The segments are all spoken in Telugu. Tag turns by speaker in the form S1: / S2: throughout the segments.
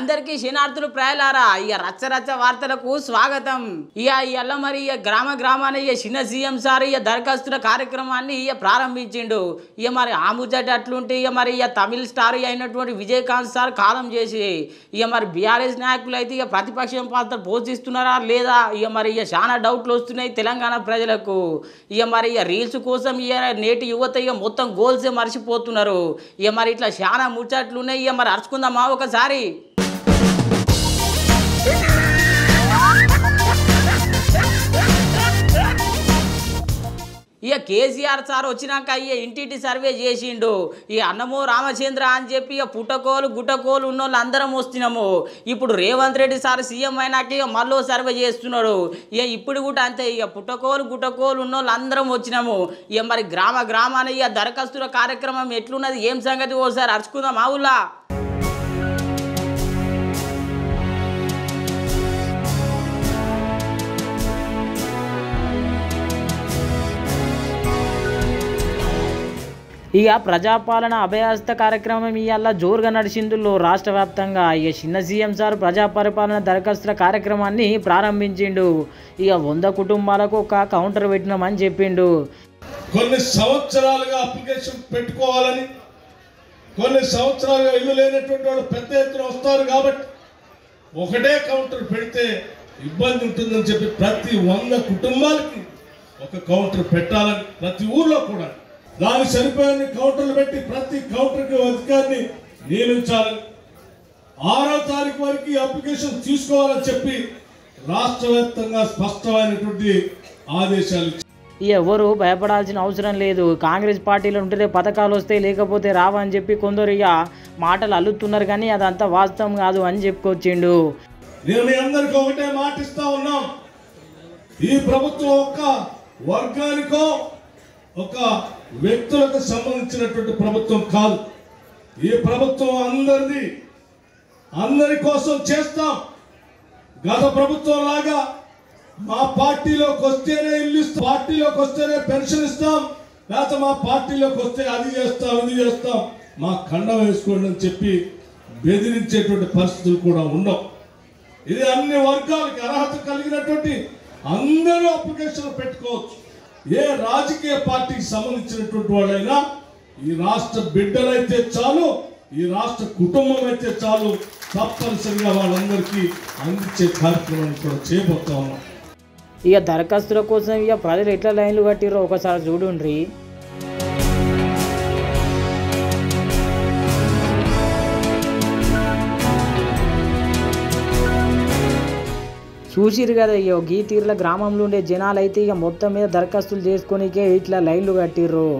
S1: అందరికీ శనార్థులు ప్రయలారా? ఇక రచ్చ రచ్చ వార్తలకు స్వాగతం. ఇక ఇయ్యాల మరి ఇక గ్రామ గ్రామాన ఇక చిన్న సీఎం సార్ ఇక దరఖాస్తుల కార్యక్రమాన్ని ఇక ప్రారంభించిండు. ఇక మరి ఆ అట్లుంటే ఇక మరి ఇక తమిళ స్టార్ అయినటువంటి విజయకాంత్ సార్ కాలం చేసి ఇక మరి బీఆర్ఎస్ నాయకులు అయితే ఇక ప్రతిపక్షం పాత్ర పోషిస్తున్నారా లేదా? ఇక మరి ఇక చాలా డౌట్లు వస్తున్నాయి తెలంగాణ ప్రజలకు. ఇక మరి ఇక రీల్స్ కోసం ఇక నేటి యువత ఇక మొత్తం గోల్సే మర్చిపోతున్నారు. ఇక మరి ఇట్లా చాలా ముచ్చట్లు ఉన్నాయి. ఇక మరి అరుచుకుందామా ఒకసారి? ఇక కేసీఆర్ సార్ వచ్చినాక ఇక ఇంటింటి సర్వే చేసిండు. ఇక అన్నమో రామచంద్ర అని చెప్పి ఇక పుట్టకోలు గుట్టకోలు ఉన్నోళ్ళు అందరం వస్తున్నాము. ఇప్పుడు రేవంత్ రెడ్డి సార్ సీఎం అయినాక ఇక మళ్ళీ సర్వే చేస్తున్నాడు. ఇక ఇప్పుడు కూడా అంతే ఇక పుట్టకోలు గుట్టకోలు ఉన్నోళ్ళు అందరం వచ్చినాము. ఇక మరి గ్రామ గ్రామాన ఇక దరఖాస్తుల కార్యక్రమం ఎట్లున్నది ఏం సంగతి ఓసారి అరుచుకుందాం మా ఊళ్ళో ఇక ప్రజాపాలన అభయాస్త కార్యక్రమం ఇవాళ జోరుగా నడిచిందులో రాష్ట్ర వ్యాప్తంగా. ఇక చిన్న సీఎం సార్ ప్రజా పరిపాలన దరఖాస్తుల కార్యక్రమాన్ని ప్రారంభించిండు. ఇక వంద కుటుంబాలకు ఒక కౌంటర్ పెట్టినామని చెప్పిండు.
S2: కొన్ని సంవత్సరాలుగా అప్లికేషన్ పెట్టుకోవాలని కొన్ని సంవత్సరాలుగా ఇల్లు లేనటువంటి వాళ్ళు పెద్ద ఎత్తున వస్తారు కాబట్టి ఒకటే కౌంటర్ పెడితే ఇబ్బంది ఉంటుందని చెప్పి ప్రతి వంద కుటుంబాలకి ఒక కౌంటర్ పెట్టాలని ప్రతి ఊర్లో కూడా దానికి సరిపోయిన కౌంటర్లు పెట్టి ప్రతి కౌంటర్కి అధికారిని నియమించాలని ఆరో తారీఖు వరకు అప్లికేషన్ తీసుకోవాలని చెప్పి రాష్ట్ర వ్యాప్తంగా స్పష్టమైనటువంటి ఆదేశాలు
S1: ఎవరు భయపడాల్సిన అవసరం లేదు. కాంగ్రెస్ పార్టీలో ఉంటే పథకాలు వస్తాయి లేకపోతే రావని చెప్పి కొందరు ఇక మాటలు అల్లుతున్నారు కానీ అదంతా వాస్తవం కాదు అని చెప్పుకొచ్చిండు.
S2: నేను మీ అందరికీ ఒకటే మాటిస్తా ఉన్నాం. ఈ ప్రభుత్వం ఒక్క వర్గానికో ఒక వ్యక్తులకు సంబంధించినటువంటి ప్రభుత్వం కాదు. ఈ ప్రభుత్వం అందరిది అందరి కోసం చేస్తాం. గత ప్రభుత్వం లాగా మా పార్టీలోకి వస్తేనే ఇల్లు ఇస్తాం పార్టీలోకి వస్తేనే పెన్షన్ ఇస్తాం లేకపోతే మా పార్టీలోకి వస్తే అది చేస్తాం ఇది చేస్తాం. మా ఖండం వేసుకోండి అని చెప్పి బెదిరించేటువంటి పరిస్థితులు కూడా ఉండవు. ఇది అన్ని వర్గాలకి అర్హత కలిగినటువంటి అందరూ అప్లికేషన్ పెట్టుకోవచ్చు. ఏ రాజకీయ పార్టీకి సంబంధించినటువంటి వాళ్ళైనా ఈ రాష్ట్ర బిడ్డలైతే చాలు ఈ రాష్ట్ర కుటుంబం అయితే చాలు తప్పనిసరిగా వాళ్ళందరికీ అందించే కార్యక్రమాన్ని కూడా చేయబోతా ఉన్నాం.
S1: ఇక దరఖాస్తుల కోసం ఇక ప్రజలు ఎట్లా లైన్లు కట్టిరో ఒకసారి చూడుండ్రి. చూసిరు కదా ఇక గీ తీర్ల గ్రామంలో ఉండే జనాలు అయితే ఇక మొత్తం మీద దరఖాస్తులు చేసుకొనికే ఇట్లా లైన్లు కట్టిర్రు.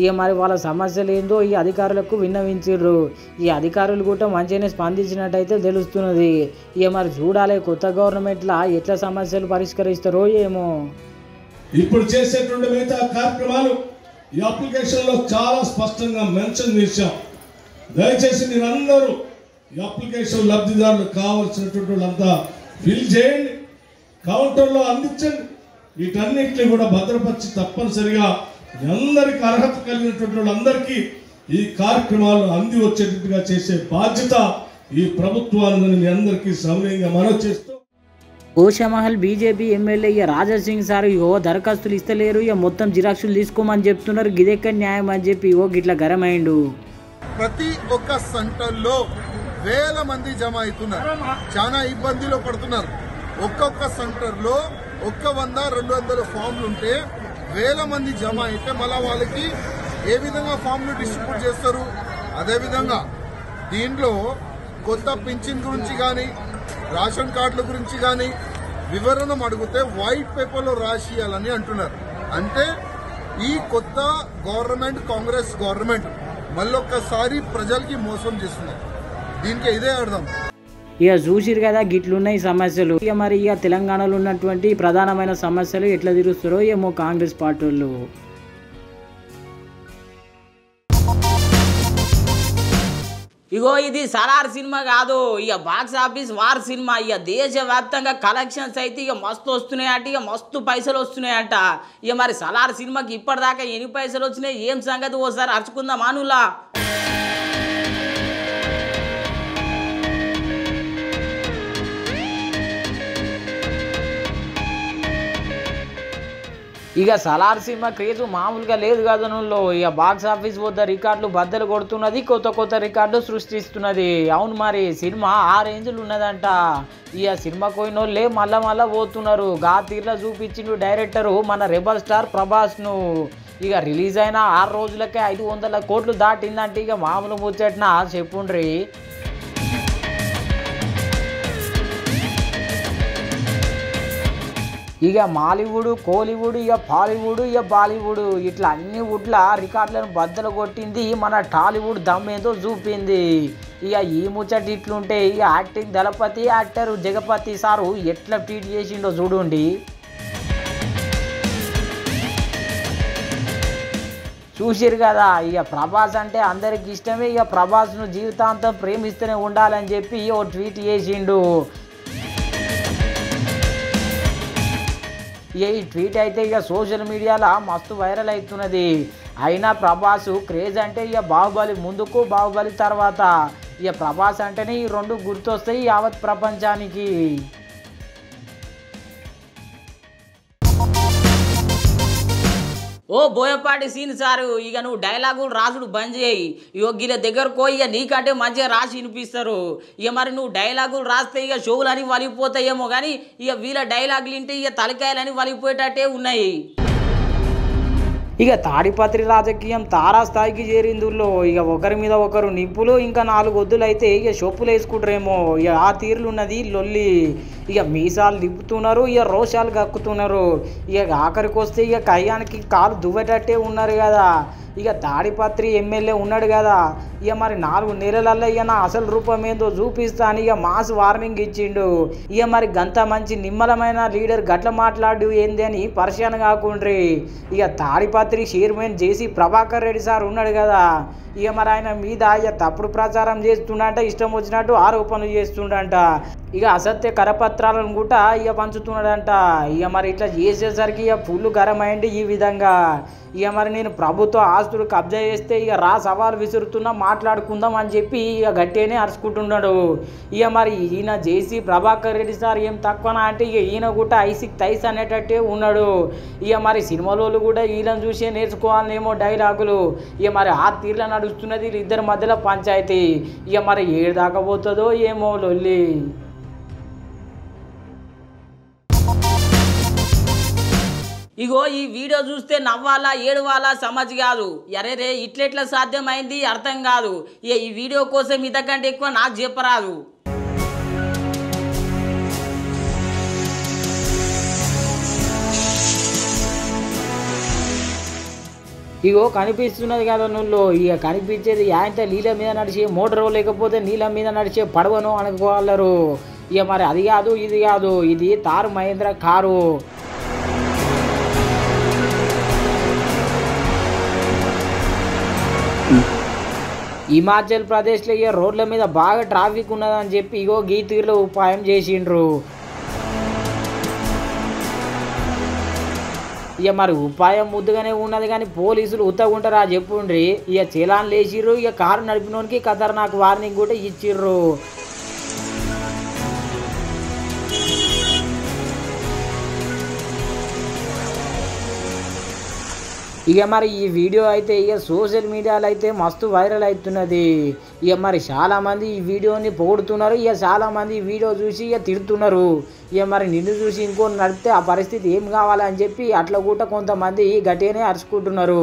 S1: ఇక మరి వాళ్ళ సమస్యలు ఏందో ఈ అధికారులకు విన్నవించిర్రు. ఈ అధికారులు కూడా మంచిగానే స్పందించినట్టయితే తెలుస్తున్నది. ఇక మరి చూడాలి కొత్త గవర్నమెంట్లా ఎట్లా సమస్యలు పరిష్కరిస్తారో ఏమో.
S2: ఇప్పుడు చేసేటువంటి మిగతా కార్యక్రమాలు ఈ అప్లికేషన్లో చాలా స్పష్టంగా మెన్షన్ చేశాం. దయచేసి మీరందరూ ఈ అప్లికేషన్ లబ్ధిదారులు కావాల్సినటువంటి వాళ్ళంతా ఫిల్ చేయండి. కౌంటర్లో అందించండి. వీటన్నిటిని కూడా భద్రపరిచి తప్పనిసరిగా అందరికీ అర్హత కలిగినటువంటి వాళ్ళందరికీ ఈ కార్యక్రమాలు అంది వచ్చేటట్టుగా చేసే బాధ్యత ఈ ప్రభుత్వాన్ని మీ అందరికీ సౌనీయంగా మనవి చేస్తూ
S1: గోషామహల్ బీజేపీ ఎమ్మెల్యే ఇక రాజా సింగ్ సార్ ఇగో దరఖాస్తులు ఇస్తలేరు ఇక మొత్తం జిరాక్సులు తీసుకోమని చెప్తున్నారు గిదెక్కడ న్యాయం అని చెప్పి ఇగో గిట్లా గరమైండు
S3: ప్రతి ఒక్క సెంటర్లో వేల మంది జమ అవుతున్నారు. చాలా ఇబ్బందిలో పడుతున్నారు. ఒక్కొక్క సెంటర్లో ఒక్క వంద రెండు వందల ఫామ్లు ఉంటే వేల మంది జమ అయితే మళ్ళీ వాళ్ళకి ఏ విధంగా ఫామ్లు డిస్ట్రిబ్యూట్ చేస్తారు? అదేవిధంగా దీంట్లో కొత్త పింఛన్ గురించి కానీ రేషన్ కార్డుల గురించి కానీ వివరణ అడిగితే వైట్ పేపర్లో రాసియాలని అంటున్నారు. అంటే ఈ కొత్త గవర్నమెంట్ కాంగ్రెస్ గవర్నమెంట్ మళ్ళొక్కసారి ప్రజలకి మోసం చేస్తున్నారు దీనికి ఇదే అర్థం.
S1: ఇక చూసిరు కదా గిట్లున్నాయి సమస్యలు. ఇక మరి ఇక తెలంగాణలో ఉన్నటువంటి ప్రధానమైన సమస్యలు ఎట్లా తీరుస్తారో ఏమో కాంగ్రెస్ పార్టీ వాళ్ళు ఇగో ఇది సలార్ సినిమా కాదు ఇక బాక్స్ ఆఫీస్ వార్ సినిమా. ఇక దేశవ్యాప్తంగా కలెక్షన్స్ అయితే ఇక మస్తు వస్తున్నాయట ఇక మస్తు పైసలు వస్తున్నాయట. ఇక మరి సలార్ సినిమాకి ఇప్పటిదాకా ఎన్ని పైసలు వచ్చినాయి? ఏం సంగతి? ఓసారి అరుచుకుందాం మానులా ఇక సలార్ సినిమా క్రేజ్ మామూలుగా లేదు కదా నువ్వు ఇక బాక్స్ ఆఫీస్ వద్ద రికార్డులు బద్దలు కొడుతున్నది కొత్త కొత్త రికార్డులు సృష్టిస్తున్నది. అవును మరి సినిమా ఆ రేంజ్లు ఉన్నదంట. ఇక సినిమా కోయినోళ్ళే మళ్ళా మళ్ళా పోతున్నారు. గా తీర్లా చూపించిండు డైరెక్టరు మన రెబల్ స్టార్ ప్రభాస్ను. ఇక రిలీజ్ అయిన ఆరు రోజులకే ఐదు వందల కోట్లు దాటిందంటే. ఇక మామూలు ముచ్చట్న చెప్పుండ్రి. ఇక మాలీవుడ్ కోలీవుడ్ ఇక బాలీవుడ్ ఇక బాలీవుడ్. ఇట్లా అన్ని వుడ్ల రికార్డులను బద్దలు కొట్టింది మన టాలీవుడ్ దమ్మేదో చూపింది. ఇక ఈ ముచ్చట ఇట్లుంటే ఇక యాక్టింగ్ దళపతి యాక్టర్ జగపతి సారు ఎట్లా ట్వీట్ చేసిండో చూడండి. చూసిరు కదా ఇక ప్రభాస్ అంటే అందరికి ఇష్టమే. ఇక ప్రభాస్ను జీవితాంతం ప్రేమిస్తూనే ఉండాలని చెప్పి ఓ ట్వీట్ చేసిండు. ఈ ట్వీట్ అయితే ఇక సోషల్ మీడియాలో మస్తు వైరల్ అవుతున్నది. అయినా ప్రభాస్ క్రేజ్ అంటే ఇక బాహుబలి ముందుకు బాహుబలి తర్వాత. ఇక ప్రభాస్ అంటేనే ఈ రెండు గుర్తొస్తాయి యావత్ ప్రపంచానికి. ఓ బోయపాటి సీన్ సారు ఇక నువ్వు డైలాగులు రాసుడు బంద్ చేయి. ఇగో గిల దగ్గరకో ఇక నీకంటే మంచిగా రాసి వినిపిస్తారు. ఇక మరి నువ్వు డైలాగులు రాస్తే ఇక షోవులని వలిగిపోతాయేమో కానీ ఇక వీళ్ళ డైలాగులు వింటే ఇక తలకాయలని వలిగిపోయేటట్టే ఉన్నాయి. ఇక తాడిపత్రి రాజకీయం తారాస్థాయికి చేరిందుల్లో ఇక ఒకరి మీద ఒకరు నిప్పులు ఇంకా నాలుగు వద్దులు అయితే ఇక షొప్పులు వేసుకుంటారేమో ఇక ఆ తీరులు ఉన్నది లొల్లి. ఇక మీసాలు దిప్పుతున్నారు ఇక రోషాలు కక్కుతున్నారు. ఇక ఆఖరికి వస్తే ఇక కయ్యానికి కాలు దువ్వేటట్టే ఉన్నారు కదా. ఇక తాడిపత్రి ఎమ్మెల్యే ఉన్నాడు కదా. ఇక మరి నాలుగు నెలలల్లో ఇక నా అసలు రూపం ఏందో చూపిస్తా అని ఇక మాస్ వార్నింగ్ ఇచ్చిండు. ఇక మరి గంత మంచి నిమ్మలమైన లీడర్ గట్ల మాట్లాడు ఏంది అని పరిశాన కాకుండ్రి. ఇక Tadipatri chairman JC Prabhakar Reddy sir ఉన్నాడు కదా. ఇక మరి ఆయన మీద ఇక తప్పుడు ప్రచారం చేస్తుండంట ఇష్టం వచ్చినట్టు ఆరోపణలు చేస్తుండంట. ఇక అసత్య కరపత్రాలను కూడా ఇక పంచుతున్నాడంట. ఇక మరి ఇట్లా చేసేసరికి ఇక ఫుల్ గరమైంది ఈ విధంగా. ఇక మరి నేను ప్రభుత్వ ఆస్తులు కబ్జా చేస్తే ఇక రా సవాల్ విసురుతున్నా మాట్లాడుకుందాం అని చెప్పి ఇక గట్టిగానే అరుచుకుంటున్నాడు. ఇక మరి ఈయన జేసీ ప్రభాకర్ రెడ్డి సార్ ఏం తక్కువనా అంటే ఇక ఈయన కూడా ఐసిక్ తైస్ అనేటట్టే ఉన్నాడు. ఇక మరి సినిమాలోళ్ళు కూడా వీళ్ళని చూసే నేర్చుకోవాలనేమో డైలాగులు. ఇక మరి ఆ తీర్ల నడుస్తున్నది ఇద్దరి మధ్యలో పంచాయతీ. ఇక మరి ఏడు దాకా పోతుందో ఏమో లొల్లి. ఇగో ఈ వీడియో చూస్తే నవ్వాలా ఏడవాలా సమజ్ కాదు. అరే రే ఇట్లెట్లా సాధ్యమైంది? అర్థం కాదు. ఇక ఈ వీడియో కోసం ఇంతకంటే ఎక్కువ నాకు చెప్పరాదు. ఇగో కనిపిస్తున్నది కదా నువ్వు ఇక కనిపించేది యాంత నీళ్ళ మీద నడిచే మోటార్ లేకపోతే నీళ్ళ మీద నడిచే పడవను అనుకోగలరు ఇక మరి అది కాదు ఇది కాదు ఇది తారు మహేంద్ర కారు. హిమాచల్ ప్రదేశ్లో ఇక రోడ్ల మీద బాగా ట్రాఫిక్ ఉన్నదని చెప్పి ఇగో గీ తీరులో ఉపాయం చేసిండ్రు. ఇక మరి ఉపాయం ముద్దుగానే ఉన్నది కానీ పోలీసులు ఉత్తగుంటారా చెప్పుండ్రి. ఇక చలాన్ లేచిర్రు ఇక కారు నడిపినోనికి ఖతర్నాక్ వార్నింగ్ కూడా ఇచ్చిర్రు. ఇక మరి ఈ వీడియో అయితే ఇక సోషల్ మీడియాలో అయితే మస్తు వైరల్ అవుతున్నది. ఇక మరి చాలామంది ఈ వీడియోని పొగుడుతున్నారు. ఇక చాలామంది ఈ వీడియో చూసి ఇక తిడుతున్నారు. ఇక మరి నిన్ను చూసి ఇంకో నడిపితే ఆ పరిస్థితి ఏం కావాలని చెప్పి అట్లా కూడా కొంతమంది గట్టిగానే అరుచుకుంటున్నారు.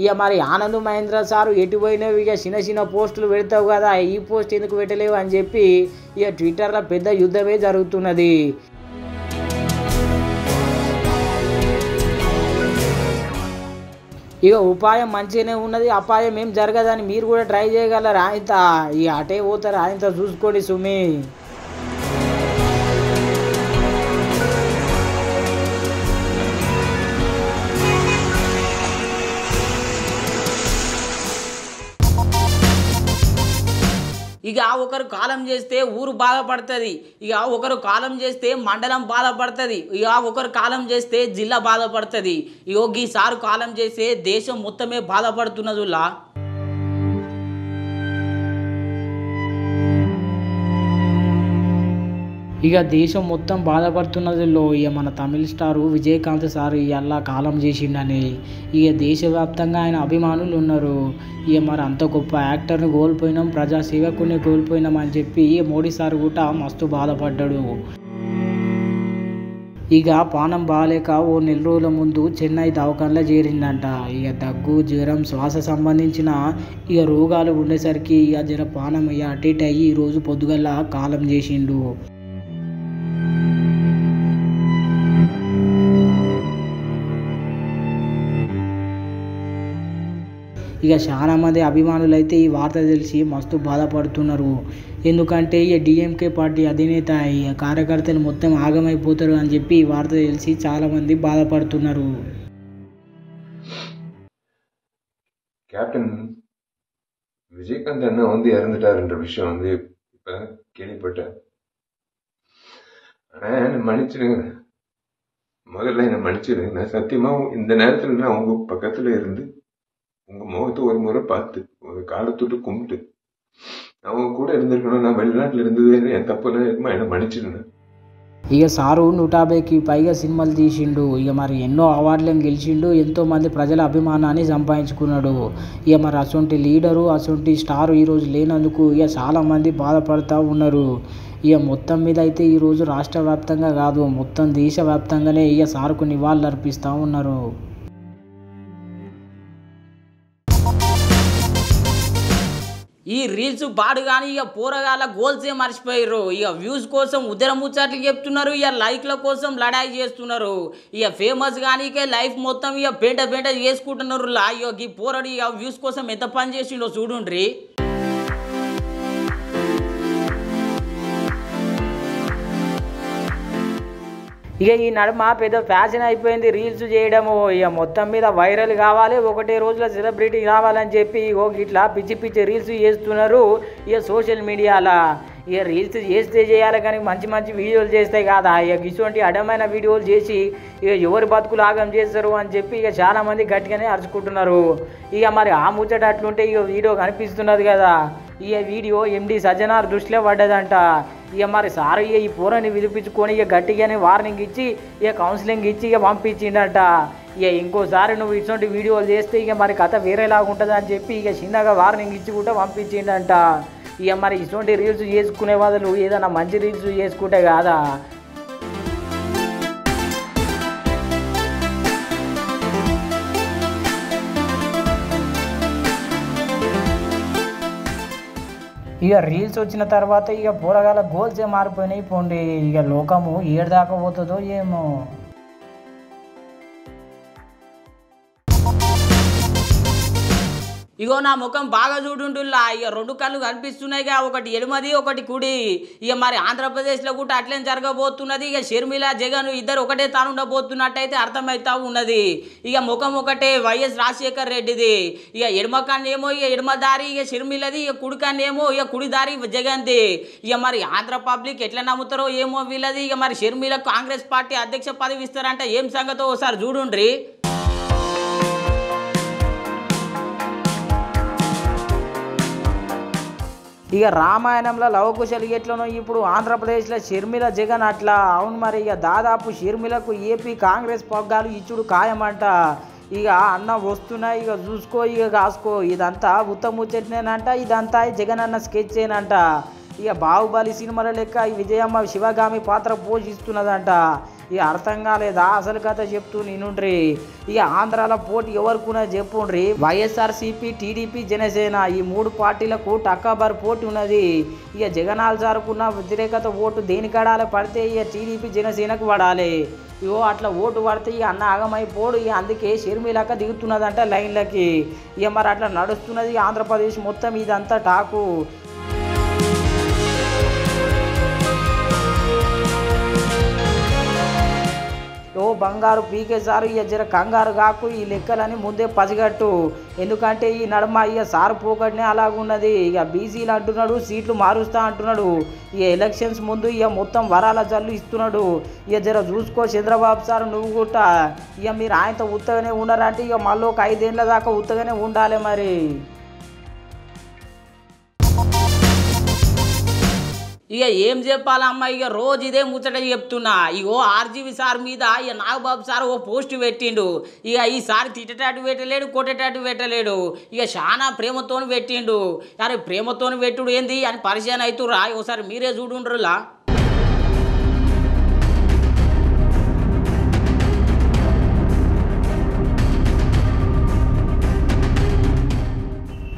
S1: ఇక మరి ఆనంద్ మహేంద్ర సారు ఎటు పోయినవి? ఇక చిన్న చిన్న పోస్టులు పెడతావు కదా ఈ పోస్ట్ ఎందుకు పెట్టలేవు అని చెప్పి ఇక ట్విట్టర్లో పెద్ద యుద్ధమే జరుగుతున్నది. ఇక ఉపాయం మంచిగానే ఉన్నది అపాయం ఏం జరగదని మీరు కూడా ట్రై చేయగలరు? ఆయంత ఇక అటే పోతారు? ఆయంత చూసుకోండి సుమి. ఇక ఒకరు కాలం చేస్తే ఊరు బాధపడుతుంది. ఇక ఒకరు కాలం చేస్తే మండలం బాధపడుతుంది. ఇక ఒకరు కాలం చేస్తే జిల్లా బాధపడుతుంది. ఇగో ఈసారి కాలం చేస్తే దేశం మొత్తమే బాధపడుతున్నదులా ఇక దేశం మొత్తం బాధపడుతున్నదిలో ఇక మన తమిళ స్టారు విజయకాంత్ సార్ ఇవాళ కాలం చేసిండని. ఇక దేశవ్యాప్తంగా ఆయన అభిమానులు ఉన్నారు. ఇక మరి అంత గొప్ప యాక్టర్ని కోల్పోయినాం ప్రజాసేవకుని కోల్పోయినాం అని చెప్పి మోడీ సార్ కూడా మస్తు బాధపడ్డాడు. ఇక పానం బాగాలేక ఓ నెల రోజుల ముందు చెన్నై దవాఖానలో చేరిందంట. ఇక దగ్గు జ్వరం శ్వాస సంబంధించిన ఇక రోగాలు ఉండేసరికి ఇక జర పానం ఇక అటేట్ అయ్యి ఈరోజు పొద్దుగల కాలం చేసిండు. ఇక చాలా మంది అభిమానులు అయితే ఈ వార్త తెలిసి మస్తు బాధపడుతున్నారు ఎందుకంటే ఇక డిఎంకే పార్టీ అధినేత ఇక కార్యకర్తలు మొత్తం ఆగమైపోతారు అని చెప్పి ఈ వార్త తెలిసి చాలా మంది బాధపడుతున్నారు
S4: கேப்டன் விஜயகாந்த் அண்ணா வந்து இறந்துட்டாருன்ற விஷயம் வந்து இப்ப கேள்விப்பட்டேன் ஆனா என்னை மன்னிச்சிடுங்க முதல்ல என்னை மன்னிச்சிடுங்க நான் சத்தியமா இந்த நேரத்துல நான் உங்க பக்கத்துல இருந்து உங்க முகத்தை ஒரு முறை பார்த்து உங்க காலை தொட்டு கும்பிட்டு நான் உங்க கூட இருந்திருக்கணும் நான் வெளிநாட்டுல இருந்தது என் தப்பு இருக்குமா என்னை மன்னிச்சிடுங்க
S1: ఇక సారు నూట యాభైకి పైగా సినిమాలు తీసిండు ఇక మరి ఎన్నో అవార్డులను గెలిచిండు ఎంతో మంది ప్రజల అభిమానాన్ని సంపాదించుకున్నాడు ఇక మరి అసొంటి లీడరు అసొంటి స్టారు ఈరోజు లేనందుకు ఇక చాలా మంది బాధపడుతూ ఉన్నారు ఇక మొత్తం మీద అయితే ఈరోజు రాష్ట్ర వ్యాప్తంగా కాదు మొత్తం దేశవ్యాప్తంగానే ఇక సారుకు నివాళులు అర్పిస్తూ ఉన్నారు ఈ రీల్స్ పాడు కానీ ఇక పోరగాల గోల్సే మర్చిపోయారు ఇక వ్యూస్ కోసం ఉదర ముచ్చట్లు చెప్తున్నారు ఇక లైక్ల కోసం లడాయి చేస్తున్నారు. ఇక ఫేమస్ కానీ ఇక లైఫ్ మొత్తం ఇక పేట పేట చేసుకుంటున్నారు. లా ఇక ఈ పోరడు ఇక వ్యూస్ కోసం ఎంత పని చేసిండో చూడుండ్రి. ఇక ఈ నడుమ పెద్ద ఫ్యాషన్ అయిపోయింది రీల్స్ చేయడము ఇక మొత్తం మీద వైరల్ కావాలి ఒకటే రోజుల సెలబ్రిటీ కావాలని చెప్పి ఇగో ఇట్లా పిచ్చి పిచ్చి రీల్స్ చేస్తున్నారు ఇక సోషల్ మీడియాలో ఇక రీల్స్ చేస్తే చేయాలి కానీ మంచి మంచి వీడియోలు చేస్తే కాదా? ఇక ఇటువంటి అడమైన వీడియోలు చేసి ఇక ఎవరు బతుకులు ఆగం చేస్తారు అని చెప్పి ఇక చాలామంది గట్టిగానే అరుచుకుంటున్నారు. ఇక మరి ఆ ముచ్చట అట్లుంటే ఇక వీడియో కనిపిస్తున్నది కదా. ఇక వీడియో ఎండి సజ్జనార్ దృష్టిలో పడ్డదంట. ఇక మరి సార్ ఇక ఈ పూరని పిలిపించుకొని ఇక గట్టిగానే వార్నింగ్ ఇచ్చి ఇక కౌన్సిలింగ్ ఇచ్చి ఇక పంపించిండట. ఇక ఇంకోసారి నువ్వు ఇటువంటి వీడియోలు చేస్తే ఇక మరి కథ వేరేలాగా ఉంటుంది అని చెప్పి ఇక చిన్నగా వార్నింగ్ ఇచ్చి కూడా పంపించిండంట. ఇక మరి ఇటువంటి రీల్స్ చేసుకునే బదులు ఏదైనా మంచి రీల్స్ చేసుకుంటే కాదా? ఇక రీల్స్ వచ్చిన తర్వాత ఇక పోరగాల గోల్సే మారిపోయినాయి పోండి. ఇక లోకము ఏడు దాకా పోతుందో ఏమో. ఇగో నా ముఖం బాగా చూడుంటుల్లా ఇక రెండు కళ్ళు కనిపిస్తున్నాయిగా. ఒకటి ఎడమది ఒకటి కుడి. ఇక మరి ఆంధ్రప్రదేశ్లో కూడా అట్లే జరగబోతున్నది. ఇక షర్మిల జగన్ ఇద్దరు ఒకటే తాను ఉండబోతున్నట్టయితే అర్థమవుతా ఉన్నది. ఇక ముఖం ఒకటే వైఎస్ రాజశేఖర్ రెడ్డిది. ఇక ఎడమ కన్నేమో ఇక ఎడమ దారి ఇక షర్మిలది ఇక కుడి కన్నేమో ఇక కుడి దారి జగన్ది. ఇక మరి ఆంధ్ర పబ్లిక్ ఎట్లా నమ్ముతారో ఏమో వీళ్ళది. ఇక మరి షర్మిల కాంగ్రెస్ పార్టీ అధ్యక్ష పదవి ఇస్తారంటే. ఏం సంగతో ఒకసారి చూడుండ్రి? ఇక రామాయణంలో లవకుశలు ఎట్లనో ఇప్పుడు ఆంధ్రప్రదేశ్లో షర్మిల జగన్ అట్లా. అవును మరి ఇక దాదాపు షర్మిలకు ఏపీ కాంగ్రెస్ పగ్గాలు ఇచ్చుడు ఖాయమంట. ఇక అన్న వస్తున్నాయి ఇక చూసుకో ఇక కాసుకో. ఇదంతా ఉత్తముచ్చట్నేనంట ఇదంతా జగన్ అన్న స్కెచ్ ఏనంట ఇక బాహుబలి సినిమాల లెక్క ఈ విజయమ్మ శివగామి పాత్ర పోషిస్తున్నదంట. ఇక అర్థం కాలేదా? అసలు కథ చెప్తూ నేనుండ్రి ఇక ఆంధ్రాల పోటీ ఎవరుకున్నా చెప్పుండ్రి. వైఎస్ఆర్సీపీ టీడీపీ జనసేన ఈ మూడు పార్టీలకు టక్కాబర్ పోటీ ఉన్నది. ఇక జగనాల్ సార్కున్న వ్యతిరేకత ఓటు దేనికడాలి పడితే ఇక టీడీపీ జనసేనకు పడాలి. ఇగో అట్లా ఓటు పడితే ఇక అన్న ఆగమైపోడు. ఇక అందుకే షర్మిలాక దిగుతున్నదంట లైన్లకి. ఇక మరి అట్లా నడుస్తున్నది ఆంధ్రప్రదేశ్ మొత్తం ఇదంతా టాకు. ఓ బంగారు పీకే సారు ఇక జర కంగారు కాకు ఈ లెక్కలని ముందే పసిగట్టు. ఎందుకంటే ఈ నడుమ ఇక సారు పోకట్నే అలాగున్నది. ఇక బీసీలు అంటున్నాడు సీట్లు మారుస్తా అంటున్నాడు. ఇక ఎలక్షన్స్ ముందు ఇక మొత్తం వరాల జల్లు ఇస్తున్నాడు. ఇక జర చూసుకో చంద్రబాబు సార్ నువ్వు కూడా. ఇక మీరు ఆయనతో ఉత్తగానే ఉన్నారంటే ఇక మళ్ళీ ఒక ఐదేళ్ళ దాకా ఉత్తగానే ఉండాలి మరి. ఇక ఏం చెప్పాలమ్మా? ఇక రోజు ఇదే ముచ్చట చెప్తున్నా. ఇగో ఆర్జీవి సార్ మీద ఇక నాగబాబు సార్ ఓ పోస్ట్ పెట్టిండు. ఇక ఈసారి తిట్టేటట్టు పెట్టలేడు కొట్టేటట్టు పెట్టలేడు. ఇక చాలా ప్రేమతోని పెట్టిండు. అరే ప్రేమతోని పెట్టుడు ఏంది అని పరిచయం అవుతురా ఒకసారి మీరే చూడుండ్రులా?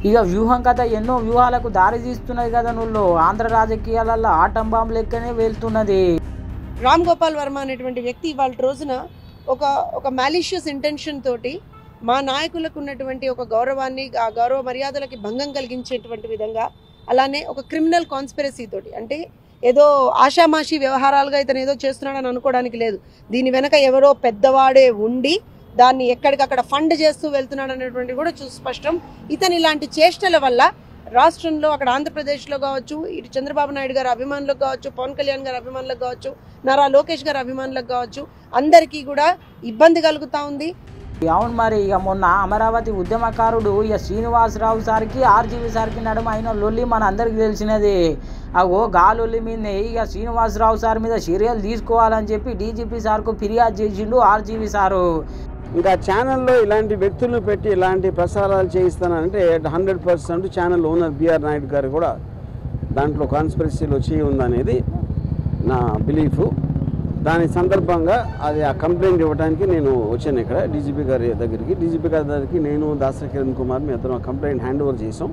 S1: ఇక వ్యూహం కథ ఎన్నో వ్యూహాలకు దారి తీస్తున్నది కదా నువ్వు ఆంధ్ర రాజకీయాలలో ఆటం బాంబు లెక్కనే వెళ్తున్నది
S5: రామ్ గోపాల్ వర్మ అనేటువంటి వ్యక్తి ఇవాళ రోజున ఒక ఒక మాలిషియస్ ఇంటెన్షన్ తోటి మా నాయకులకు ఉన్నటువంటి ఒక గౌరవాన్ని ఆ గౌరవ మర్యాదలకి భంగం కలిగించేటువంటి విధంగా అలానే ఒక క్రిమినల్ కాన్స్పిరసీ తోటి అంటే ఏదో ఆషామాషి వ్యవహారాలుగా ఇతను ఏదో చేస్తున్నాడని అనుకోవడానికి లేదు. దీని వెనక ఎవరో పెద్దవాడే ఉండి దాన్ని ఎక్కడికక్కడ ఫండ్ చేస్తూ వెళ్తున్నాడు అనేటువంటి కూడా చూసి స్పష్టం. ఇతని ఇలాంటి చేష్టల వల్ల రాష్ట్రంలో అక్కడ ఆంధ్రప్రదేశ్లో కావచ్చు ఇటు చంద్రబాబు నాయుడు గారి అభిమానులకు కావచ్చు పవన్ కళ్యాణ్ గారి అభిమానులకు కావచ్చు నారా లోకేష్ గారి అభిమానులకు కావచ్చు అందరికీ కూడా ఇబ్బంది కలుగుతా ఉంది.
S1: అవును మరి ఇక మొన్న అమరావతి ఉద్యమకారుడు ఇక శ్రీనివాసరావు సార్కి ఆర్జీవి సార్కి నడుమ అయిన లొల్లి మన అందరికి తెలిసినది. అగో గాలొల్లి మీద ఇక శ్రీనివాసరావు సార్ మీద చర్యలు తీసుకోవాలని చెప్పి డీజీపీ సార్కు ఫిర్యాదు చేసిండు ఆర్జీవి సారు.
S6: ఇంకా ఛానల్లో ఇలాంటి వ్యక్తులను పెట్టి ఇలాంటి ప్రసారాలు చేయిస్తానంటే hundred percent channel owner BR Naidu garu కూడా దాంట్లో కాన్స్పిరసీలు చేయి ఉందనేది నా బిలీఫ్ దాని సందర్భంగా అది ఆ కంప్లైంట్ ఇవ్వడానికి నేను వచ్చాను ఇక్కడ డీజీపీ గారి దగ్గరికి. డీజీపీ గారి దగ్గరికి నేను దాసరి కిరణ్ కుమార్ మీ అతను కంప్లైంట్ హ్యాండ్ ఓవర్ చేసాం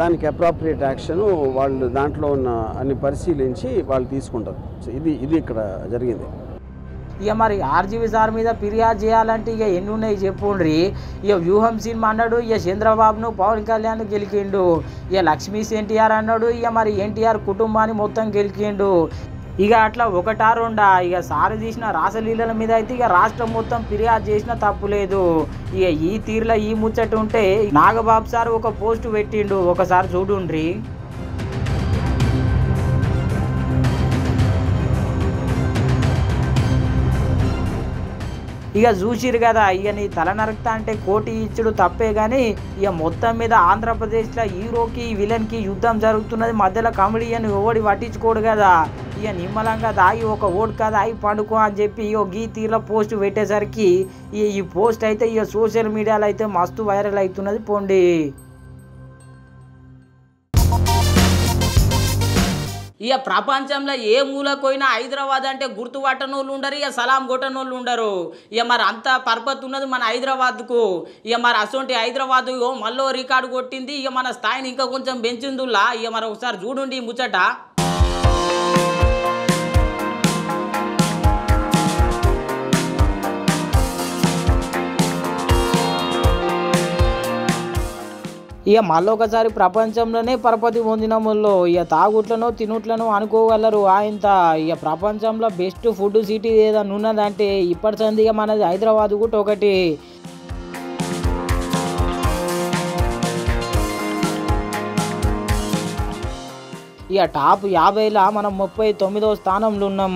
S6: దానికి అప్రాప్రియేట్ యాక్షన్ వాళ్ళు దాంట్లో ఉన్న అన్ని పరిశీలించి వాళ్ళు తీసుకుంటారు. ఇది ఇది ఇక్కడ జరిగింది.
S1: ఇక మరి ఆర్జీవి సార్ మీద ఫిర్యాదు చేయాలంటే ఇక ఎన్ని ఉన్నాయి చెప్పుండ్రి? ఇక వ్యూహం సినిమా అన్నాడు ఇక చంద్రబాబును పవన్ కళ్యాణ్ గెలికిండు. ఇక లక్ష్మీస్ ఎన్టీఆర్ అన్నాడు ఇక మరి ఎన్టీఆర్ కుటుంబాన్ని మొత్తం గెలికిండు. ఇక అట్లా ఒకటా రెండా? ఇక సారు తీసిన రాసలీలల మీద అయితే ఇక రాష్ట్రం మొత్తం ఫిర్యాదు చేసినా తప్పు లేదు. ఇక ఈ తీరులో ఈ ముచ్చట ఉంటే నాగబాబు సార్ ఒక పోస్ట్ పెట్టిండు. ఒకసారి చూడుండ్రి. ఇక చూసిరు కదా ఇక నీ తల నరకతా అంటే కోటి ఇచ్చుడు తప్పే కానీ ఇక మొత్తం మీద ఆంధ్రప్రదేశ్లో హీరోకి విలన్కి యుద్ధం జరుగుతున్నది. మధ్యలో కమెడియన్ ఓడి పట్టించుకోడు కదా. ఇక నిమ్మలంగా దాగి ఒక ఓటు కాదు ఆగి పండుకో అని చెప్పి ఇక గీ పోస్ట్ పెట్టేసరికి ఈ పోస్ట్ అయితే ఇక సోషల్ మీడియాలో అయితే మస్తు వైరల్ అవుతున్నది పోండి. ఇక ప్రపంచంలో ఏ మూలకు హైదరాబాద్ అంటే గుర్తుపట్టని వాళ్ళు ఉండరు ఇక సలాం కొట్టని వాళ్ళు ఉండరు. ఇక మరి అంత పర్పత్ ఉన్నది మన హైదరాబాద్కు. ఇక మరి అసొంటి హైదరాబాద్ మళ్ళీ రికార్డు కొట్టింది ఇక మన స్థాయిని ఇంకా కొంచెం పెంచిందులా ఇక మరి ఒకసారి చూడండి ఈ ముచ్చట. ఇక మళ్ళొకసారి ప్రపంచంలోనే పరపతి పొందిన వాళ్ళు ఇక తాగుట్లను తినుట్లను అనుకోగలరు. ఆయంత ఇక ప్రపంచంలో బెస్ట్ ఫుడ్ సిటీ ఏదైనా ఉన్నదంటే ఇప్పటి సందిగా మనది హైదరాబాద్ కూడా ఒకటి. ఇక టాప్ యాభైలా మనం ముప్పై తొమ్మిదో స్థానంలో ఉన్నాం.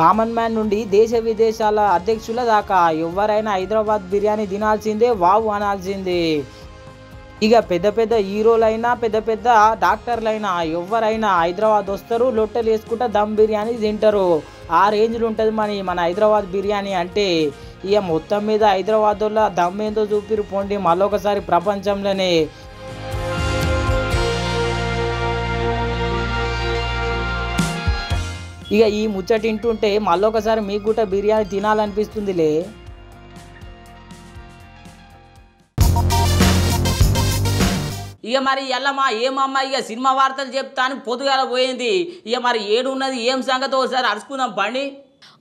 S1: కామన్ మ్యాన్ నుండి దేశ విదేశాల అధ్యక్షుల దాకా ఎవరైనా హైదరాబాద్ బిర్యానీ తినాల్సిందే వావ్ అనాల్సిందే. ఇక పెద్ద పెద్ద హీరోలైనా పెద్ద పెద్ద డాక్టర్లైనా ఎవరైనా హైదరాబాద్ వస్తారు లొట్టెలు వేసుకుంటా దమ్ బిర్యానీ తింటారు. ఆ రేంజ్లో ఉంటుంది మన మన హైదరాబాద్ బిర్యానీ అంటే. ఇక మొత్తం మీద హైదరాబాద్లో దమ్ ఏందో చూపిరు పోండి మళ్ళొకసారి ప్రపంచంలోనే. ఇక ఈ ముచ్చట మళ్ళీ మళ్ళొకసారి మీకు కూడా బిర్యానీ తినాలనిపిస్తుందిలే. ఇక మరి ఎల్లమ్మా ఏమమ్మా ఇక సినిమా వార్తలు చెప్తాను పొద్దుగాల పోయింది. ఇక మరి ఏడున్నది ఏం సంగతి? ఒకసారి అరుచుకుందాం బండి.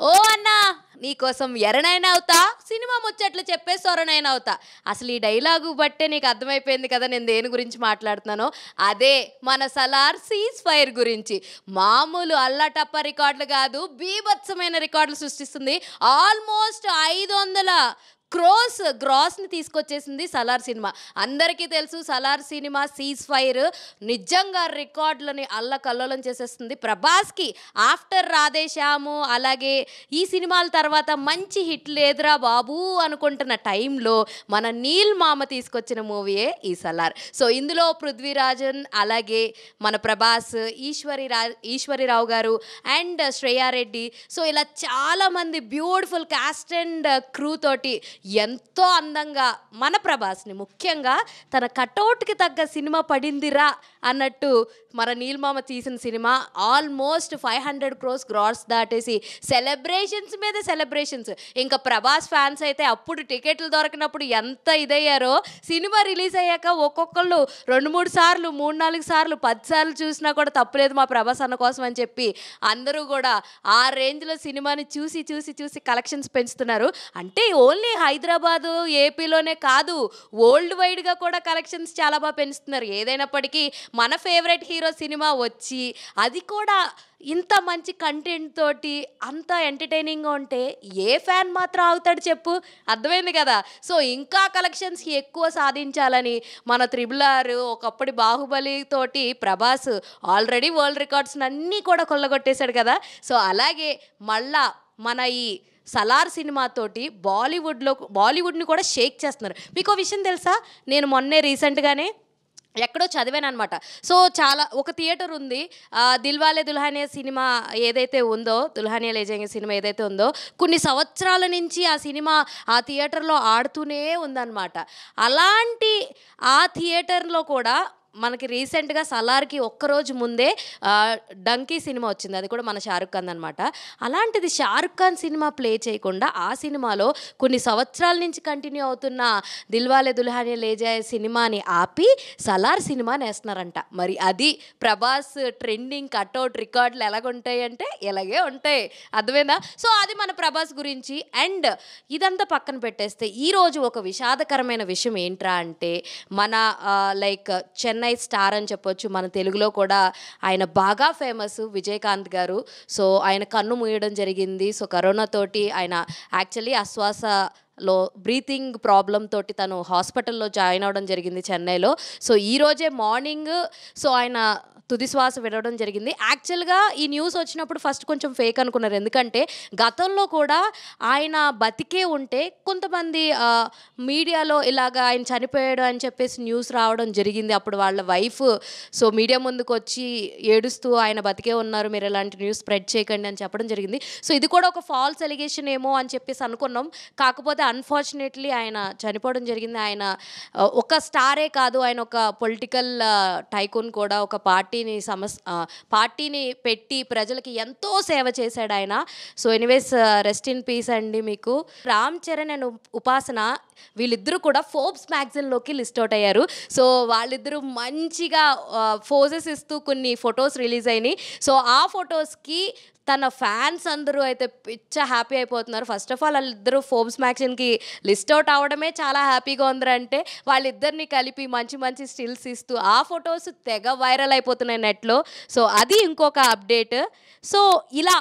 S7: ఓ అన్నా నీకోసం ఎరనైనా అవుతా సినిమా ముచ్చట్లు చెప్పే సొరనైనా అవుతా. అసలు ఈ డైలాగు బట్టే నీకు అర్థమైపోయింది కదా నేను దేని గురించి మాట్లాడుతున్నానో? అదే మన సలార్ సీజ్ ఫైర్ గురించి. మామూలు అల్లాటప్ప రికార్డులు కాదు బీభత్సమైన రికార్డులు సృష్టిస్తుంది. ఆల్మోస్ట్ ఐదు వందల క్రోస్ గ్రాస్ని తీసుకొచ్చేసింది సలార్ సినిమా. అందరికీ తెలుసు సలార్ సినిమా సీజ్ ఫైర్ నిజంగా రికార్డులని అల్లకల్లోలం చేసేస్తుంది. ప్రభాస్కి ఆఫ్టర్ రాధేశ్యాము అలాగే ఈ సినిమాల తర్వాత మంచి హిట్ లేదురా బాబు అనుకుంటున్న టైంలో మన నీల్ మామ తీసుకొచ్చిన మూవీయే ఈ సలార్. సో ఇందులో పృథ్వీరాజన్ అలాగే మన ప్రభాస్ ఈశ్వరి రా ఈశ్వరిరావు గారు అండ్ శ్రేయారెడ్డి సో ఇలా చాలామంది బ్యూటిఫుల్ క్యాస్ట్ అండ్ క్రూ తోటి ఎంతో అందంగా మన ప్రభాస్ని ముఖ్యంగా తన కటౌట్కి తగ్గ సినిమా పడిందిరా అన్నట్టు మన నీల్మామ తీసిన cinema almost five hundred crores gross దాటేసి సెలబ్రేషన్స్ మీద సెలబ్రేషన్స్. ఇంకా ప్రభాస్ ఫ్యాన్స్ అయితే అప్పుడు టికెట్లు దొరికినప్పుడు ఎంత ఇదయ్యారో సినిమా రిలీజ్ అయ్యాక ఒక్కొక్కళ్ళు రెండు మూడు సార్లు మూడు నాలుగు సార్లు పది సార్లు చూసినా కూడా తప్పలేదు మా ప్రభాస్ అన్న కోసం అని చెప్పి అందరూ కూడా ఆ రేంజ్లో సినిమాని చూసి చూసి చూసి కలెక్షన్స్ పెంచుతున్నారు. అంటే ఓన్లీ హైదరాబాదు ఏపీలోనే కాదు వరల్డ్ వైడ్గా కూడా కలెక్షన్స్ చాలా బాగా పెంచుతున్నారు. ఏదైనప్పటికీ మన ఫేవరెట్ హీరో సినిమా వచ్చి అది కూడా ఇంత మంచి కంటెంట్ తోటి అంత ఎంటర్టైనింగ్గా ఉంటే ఏ ఫ్యాన్ మాత్రం ఆగుతాడు చెప్పు? అర్థమైంది కదా? సో ఇంకా కలెక్షన్స్ ఎక్కువ సాధించాలని మన త్రిబుల్ ఆర్ ఒకప్పటి బాహుబలి తోటి ప్రభాస్ ఆల్రెడీ వరల్డ్ రికార్డ్స్ అన్నీ కూడా కొల్లగొట్టేశాడు కదా? సో అలాగే మళ్ళా మన ఈ సలార్ సినిమాతోటి బాలీవుడ్లో బాలీవుడ్ని కూడా షేక్ చేస్తున్నారు. మీకు విషయం తెలుసా? నేను మొన్నే రీసెంట్గానే ఎక్కడో చదివాను అనమాట సో చాలా ఒక థియేటర్ ఉంది. దిల్వాలే దుల్హానియా సినిమా ఏదైతే ఉందో దుల్హానియా లేజంగే సినిమా ఏదైతే ఉందో కొన్ని సంవత్సరాల నుంచి ఆ సినిమా ఆ థియేటర్లో ఆడుతూనే ఉందన్నమాట. అలాంటి ఆ థియేటర్లో కూడా మనకి రీసెంట్గా సలార్కి ఒక్కరోజు ముందే డంకీ సినిమా వచ్చింది. అది కూడా మన షారుఖ్ ఖాన్ అనమాట అలాంటిది షారుఖ్ ఖాన్ సినిమా ప్లే చేయకుండా ఆ సినిమాలో కొన్ని సంవత్సరాల నుంచి కంటిన్యూ అవుతున్న దిల్వాలే దుల్హానియా లేజాయే సినిమాని ఆపి సలార్ సినిమా నేస్తున్నారంట. మరి అది ప్రభాస్ ట్రెండింగ్ కట్అవుట్ రికార్డులు ఎలాగుంటాయి అంటే ఇలాగే ఉంటాయి. అర్థమైందా? సో అది మన ప్రభాస్ గురించి. అండ్ ఇదంతా పక్కన పెట్టేస్తే ఈరోజు ఒక విషాదకరమైన విషయం ఏంట్రా అంటే మన లైక్ చెన్నై స్టార్ అని చెప్పొచ్చు. మన తెలుగులో కూడా ఆయన బాగా ఫేమస్ విజయకాంత్ గారు. సో ఆయన కన్ను మూయడం జరిగింది. సో కరోనా తోటి ఆయన యాక్చువల్లీ అశ్వాస లో బ్రీతింగ్ ప్రాబ్లం తోటి తను హాస్పిటల్లో జాయిన్ అవ్వడం జరిగింది చెన్నైలో. సో ఈ రోజే మార్నింగ్ సో ఆయన తుది శ్వాస విడవడం జరిగింది. యాక్చువల్గా ఈ న్యూస్ వచ్చినప్పుడు ఫస్ట్ కొంచెం ఫేక్ అనుకున్నారు. ఎందుకంటే గతంలో కూడా ఆయన బతికే ఉంటే కొంతమంది మీడియాలో ఇలాగ ఆయన చనిపోయాడు అని చెప్పేసి న్యూస్ రావడం జరిగింది. అప్పుడు వాళ్ళ వైఫ్ సో మీడియా ముందుకు వచ్చి ఏడుస్తూ ఆయన బతికే ఉన్నారు మీరు ఇలాంటి న్యూస్ స్ప్రెడ్ చేయకండి అని చెప్పడం జరిగింది. సో ఇది కూడా ఒక ఫాల్స్ ఎలిగేషన్ ఏమో అని చెప్పేసి అనుకున్నాం. కాకపోతే అన్ఫార్చునేట్లీ ఆయన చనిపోవడం జరిగింది. ఆయన ఒక స్టారే కాదు ఆయన ఒక పొలిటికల్ టైకూన్ కూడా ఒక పార్టీని సమస్ పార్టీని పెట్టి ప్రజలకి ఎంతో సేవ చేశాడు ఆయన. So anyways rest in peace అండి మీకు. రామ్ చరణ్ అండ్ ఉపాసన వీళ్ళిద్దరూ కూడా ఫోర్బ్స్ మ్యాగజైన్లోకి లిస్ట్ అవుట్ అయ్యారు. సో వాళ్ళిద్దరూ మంచిగా ఫోజెస్ ఇస్తూ కొన్ని ఫొటోస్ రిలీజ్ అయినాయి. సో ఆ ఫొటోస్కి తన ఫ్యాన్స్ అందరూ అయితే పిచ్చ హ్యాపీ అయిపోతున్నారు. ఫస్ట్ ఆఫ్ ఆల్ వాళ్ళిద్దరూ ఫోర్బ్స్ మ్యాగజైన్కి లిస్ట్ అవుట్ అవడమే చాలా హ్యాపీగా ఉందంటే వాళ్ళిద్దరిని కలిపి మంచి మంచి స్టిల్స్ ఇస్తూ ఆ ఫొటోస్ తెగ వైరల్ అయిపోతున్నాయి నెట్లో. సో అది ఇంకొక అప్డేట్. సో ఇలా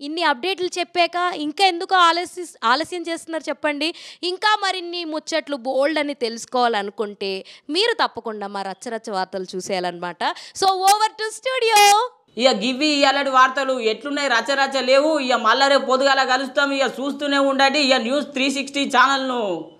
S7: ఇన్ని అప్డేట్లు చెప్పాక ఇంకా ఎందుకు ఆలస్య ఆలస్యం చేస్తున్నారు చెప్పండి. ఇంకా మరిన్ని ముచ్చట్లు బోల్డ్ అని తెలుసుకోవాలనుకుంటే మీరు తప్పకుండా మా రచ్చరచ్చ వార్తలు చూసేయాలన్నమాట. సో ఓవర్ టు స్టూడియో
S1: ఇక గివి ఇలాంటి వార్తలు ఎట్లున్నాయి? రచరచ లేవు. ఇక మళ్ళా రేపు పొద్దుగాల కలుస్తాం. ఇక చూస్తూనే ఉండండి. ఇక న్యూస్ త్రీ సిక్స్టీ ఛానల్ను